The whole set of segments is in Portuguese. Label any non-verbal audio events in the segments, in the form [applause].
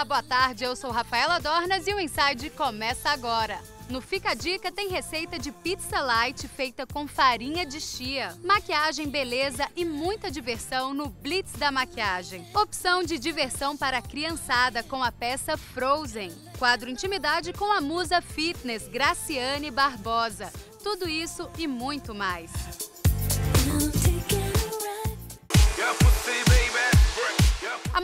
Olá, boa tarde. Eu sou Rafaela Dornas e o Inside começa agora. No Fica a Dica tem receita de pizza light feita com farinha de chia, maquiagem, beleza e muita diversão no Blitz da Maquiagem. Opção de diversão para a criançada com a peça Frozen. Quadro Intimidade com a musa fitness Graciane Barbosa. Tudo isso e muito mais.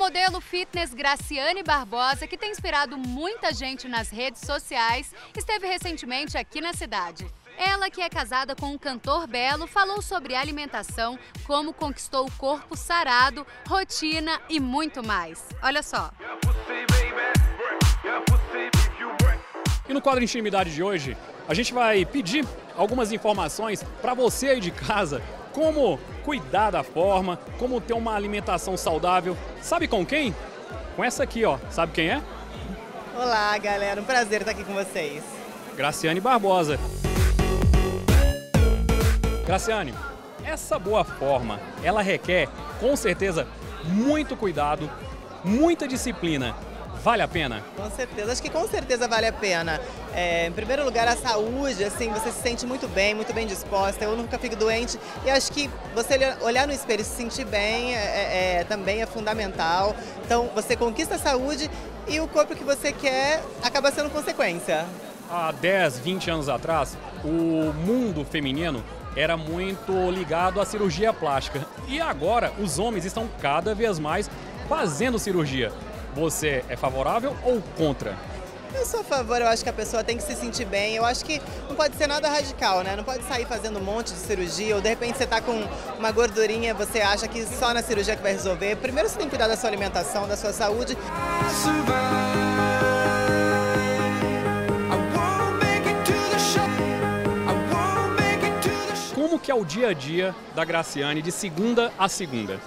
Modelo fitness Graciane Barbosa, que tem inspirado muita gente nas redes sociais, esteve recentemente aqui na cidade. Ela, que é casada com um cantor belo, falou sobre alimentação, como conquistou o corpo sarado, rotina e muito mais. Olha só. E no quadro Intimidade de hoje, a gente vai pedir algumas informações para você aí de casa como cuidar da forma, como ter uma alimentação saudável. Sabe com quem? Com essa aqui, ó. Sabe quem é? Olá, galera. Um prazer estar aqui com vocês. Graciane Barbosa. Graciane, essa boa forma, ela requer, com certeza, muito cuidado, muita disciplina Vale a pena? Com certeza, acho que com certeza vale a pena. É, em primeiro lugar, a saúde, assim, você se sente muito bem, muito bem disposta, eu nunca fico doente e acho que você olhar no espelho e se sentir bem é, é, é, também é fundamental. Então, você conquista a saúde e o corpo que você quer acaba sendo consequência. Há 10, 20 anos atrás, o mundo feminino era muito ligado à cirurgia plástica. E agora os homens estão cada vez mais fazendo cirurgia. Você é favorável ou contra? Eu sou a favor, eu acho que a pessoa tem que se sentir bem. Eu acho que não pode ser nada radical, né? Não pode sair fazendo um monte de cirurgia ou de repente você tá com uma gordurinha, você acha que só na cirurgia que vai resolver. Primeiro você tem que cuidar da sua alimentação, da sua saúde. Como que é o dia a dia da Graciane de segunda a segunda?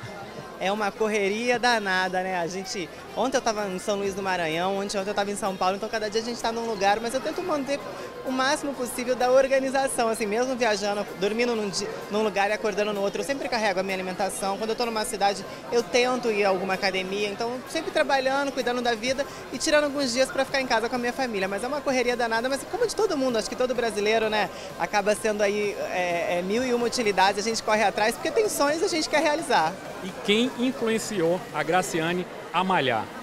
É uma correria danada, né? A gente. Ontem eu estava em São Luís do Maranhão, ontem, ontem eu estava em São Paulo, então cada dia a gente está num lugar, mas eu tento manter o máximo possível da organização, assim, mesmo viajando, dormindo num, num lugar e acordando no outro, eu sempre carrego a minha alimentação. Quando eu estou numa cidade, eu tento ir a alguma academia, então sempre trabalhando, cuidando da vida e tirando alguns dias para ficar em casa com a minha família. Mas é uma correria danada, mas como de todo mundo, acho que todo brasileiro, né, acaba sendo aí é, é, mil e uma utilidades, a gente corre atrás, porque tem sonhos a gente quer realizar. E quem influenciou a Graciane a malhar?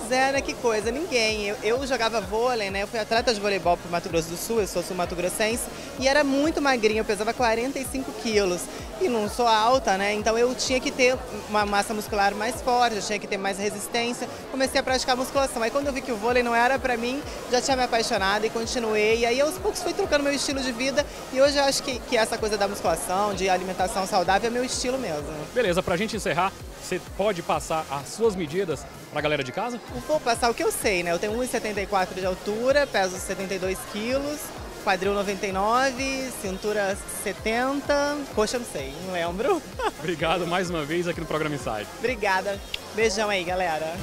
Pois é, né? Que coisa, ninguém. Eu, eu jogava vôlei, né? Eu fui atleta de voleibol pro Mato Grosso do Sul, eu sou sul-mato-grossense, e era muito magrinha, eu pesava 45 quilos. E não sou alta, né? Então eu tinha que ter uma massa muscular mais forte, eu tinha que ter mais resistência. Comecei a praticar musculação. Aí quando eu vi que o vôlei não era para mim, já tinha me apaixonado e continuei. E aí aos poucos fui trocando meu estilo de vida. E hoje eu acho que, que essa coisa da musculação, de alimentação saudável, é meu estilo mesmo. Beleza, pra gente encerrar, você pode passar as suas medidas para a galera de casa? Vou passar o que eu sei, né? Eu tenho 1,74 de altura, peso 72 quilos, quadril 99, cintura 70, coxa não sei, não lembro. [laughs] Obrigado mais uma vez aqui no programa Inside. Obrigada. Beijão aí, galera.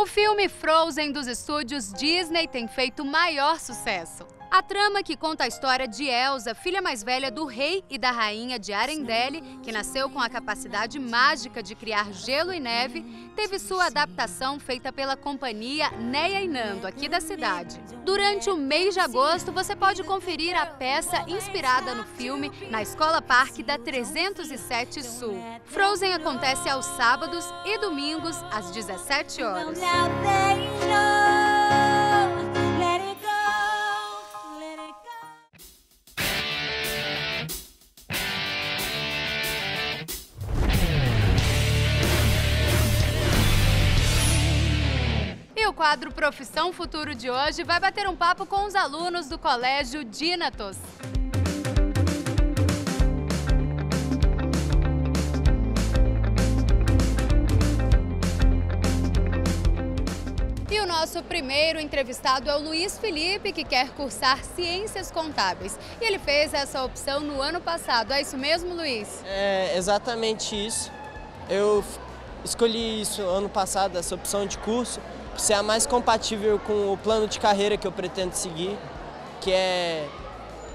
O filme Frozen dos estúdios Disney tem feito maior sucesso. A trama que conta a história de Elsa, filha mais velha do rei e da rainha de Arendelle, que nasceu com a capacidade mágica de criar gelo e neve, teve sua adaptação feita pela companhia Neia e Nando, aqui da cidade. Durante o mês de agosto, você pode conferir a peça inspirada no filme na Escola Parque da 307 Sul. Frozen acontece aos sábados e domingos às 17 horas. Quadro Profissão Futuro de hoje vai bater um papo com os alunos do Colégio Dinatos. E o nosso primeiro entrevistado é o Luiz Felipe, que quer cursar Ciências Contábeis. E ele fez essa opção no ano passado. É isso mesmo, Luiz? É exatamente isso. Eu escolhi isso ano passado, essa opção de curso, ser a mais compatível com o plano de carreira que eu pretendo seguir. que é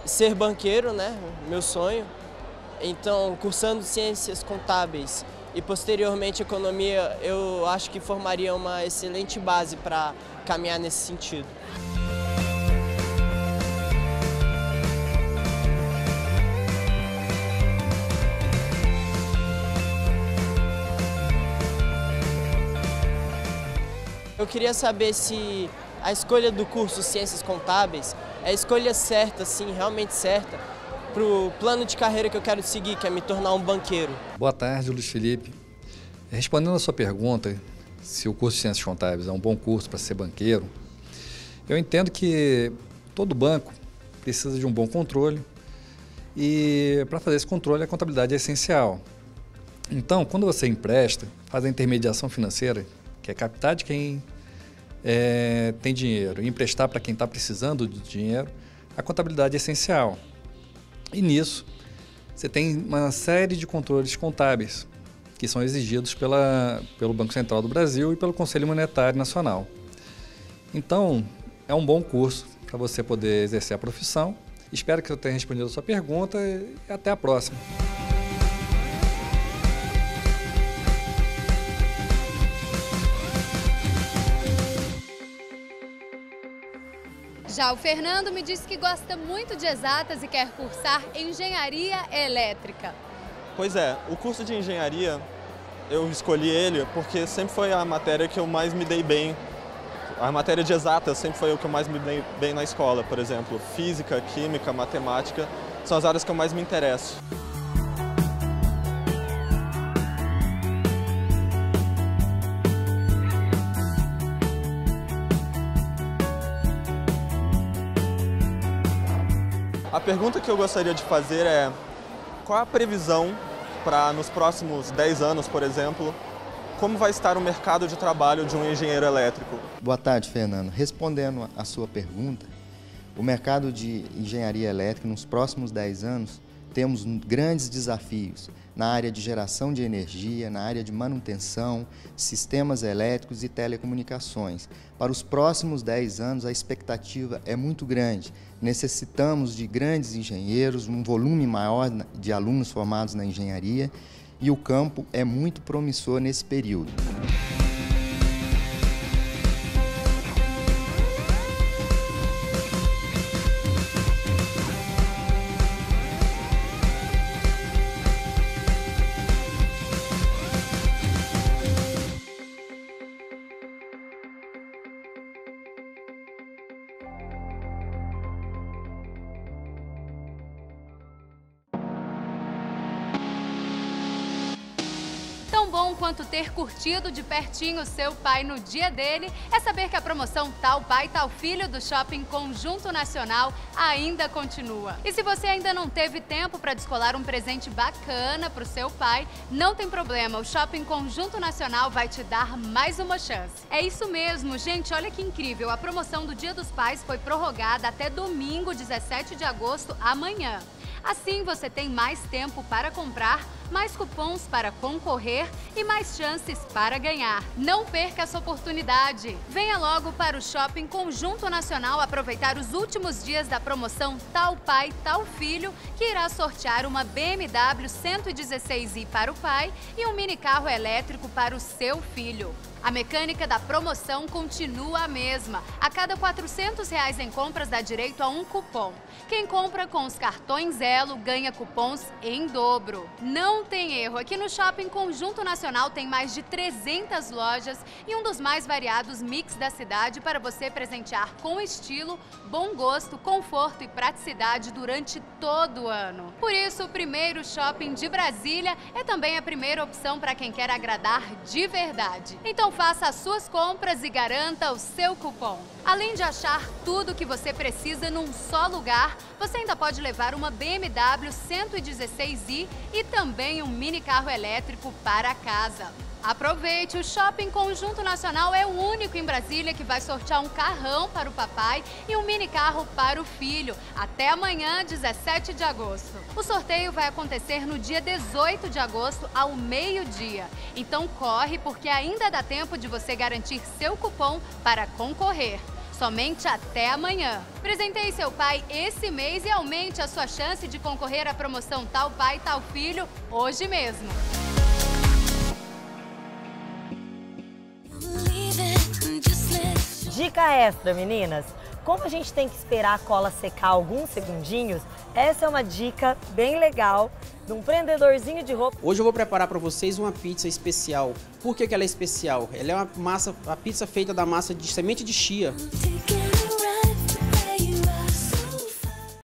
ser banqueiro, né? Meu sonho. Então, cursando ciências contábeis e posteriormente economia, eu acho que formaria uma excelente base para caminhar nesse sentido. Eu queria saber se a escolha do curso Ciências Contábeis é a escolha certa, sim, realmente certa, para o plano de carreira que eu quero seguir, que é me tornar um banqueiro. Boa tarde, Luiz Felipe. Respondendo a sua pergunta, se o curso de Ciências Contábeis é um bom curso para ser banqueiro, eu entendo que todo banco precisa de um bom controle e para fazer esse controle a contabilidade é essencial. Então, quando você empresta, faz a intermediação financeira, que é captar de quem é, tem dinheiro e emprestar para quem está precisando de dinheiro, a contabilidade é essencial. E nisso, você tem uma série de controles contábeis que são exigidos pela, pelo Banco Central do Brasil e pelo Conselho Monetário Nacional. Então, é um bom curso para você poder exercer a profissão. Espero que eu tenha respondido a sua pergunta e até a próxima. Já o Fernando me disse que gosta muito de exatas e quer cursar engenharia elétrica. Pois é, o curso de engenharia eu escolhi ele porque sempre foi a matéria que eu mais me dei bem. A matéria de exatas sempre foi o que eu mais me dei bem na escola, por exemplo, física, química, matemática, são as áreas que eu mais me interesso. A pergunta que eu gostaria de fazer é qual a previsão para nos próximos 10 anos, por exemplo, como vai estar o mercado de trabalho de um engenheiro elétrico? Boa tarde, Fernando. Respondendo à sua pergunta, o mercado de engenharia elétrica nos próximos 10 anos temos grandes desafios na área de geração de energia, na área de manutenção, sistemas elétricos e telecomunicações. Para os próximos 10 anos, a expectativa é muito grande. Necessitamos de grandes engenheiros, um volume maior de alunos formados na engenharia e o campo é muito promissor nesse período. Bom quanto ter curtido de pertinho seu pai no dia dele é saber que a promoção Tal Pai Tal Filho do Shopping Conjunto Nacional ainda continua. E se você ainda não teve tempo para descolar um presente bacana para o seu pai, não tem problema, o Shopping Conjunto Nacional vai te dar mais uma chance. É isso mesmo, gente, olha que incrível, a promoção do Dia dos Pais foi prorrogada até domingo, 17 de agosto, amanhã. Assim você tem mais tempo para comprar, mais cupons para concorrer e mais chances para ganhar. Não perca essa oportunidade. Venha logo para o Shopping Conjunto Nacional aproveitar os últimos dias da promoção Tal Pai, Tal Filho, que irá sortear uma BMW 116i para o pai e um mini carro elétrico para o seu filho. A mecânica da promoção continua a mesma. A cada 400 reais em compras dá direito a um cupom. Quem compra com os cartões Elo ganha cupons em dobro. Não tem erro, aqui no Shopping Conjunto Nacional tem mais de 300 lojas e um dos mais variados mix da cidade para você presentear com estilo, bom gosto, conforto e praticidade durante todo o ano. Por isso, o primeiro shopping de Brasília é também a primeira opção para quem quer agradar de verdade. Então faça as suas compras e garanta o seu cupom. Além de achar tudo o que você precisa num só lugar, você ainda pode levar uma BMW 116i e também um mini carro elétrico para casa. Aproveite, o Shopping Conjunto Nacional é o único em Brasília que vai sortear um carrão para o papai e um mini carro para o filho, até amanhã, 17 de agosto. O sorteio vai acontecer no dia 18 de agosto, ao meio-dia. Então corre, porque ainda dá tempo de você garantir seu cupom para concorrer. somente até amanhã. Presenteie seu pai esse mês e aumente a sua chance de concorrer à promoção Tal Pai, Tal Filho hoje mesmo. Dica extra, meninas. Como a gente tem que esperar a cola secar alguns segundinhos, essa é uma dica bem legal de um prendedorzinho de roupa. Hoje eu vou preparar para vocês uma pizza especial. Por que, que ela é especial? Ela é uma massa, a pizza feita da massa de semente de chia.